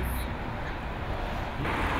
ます。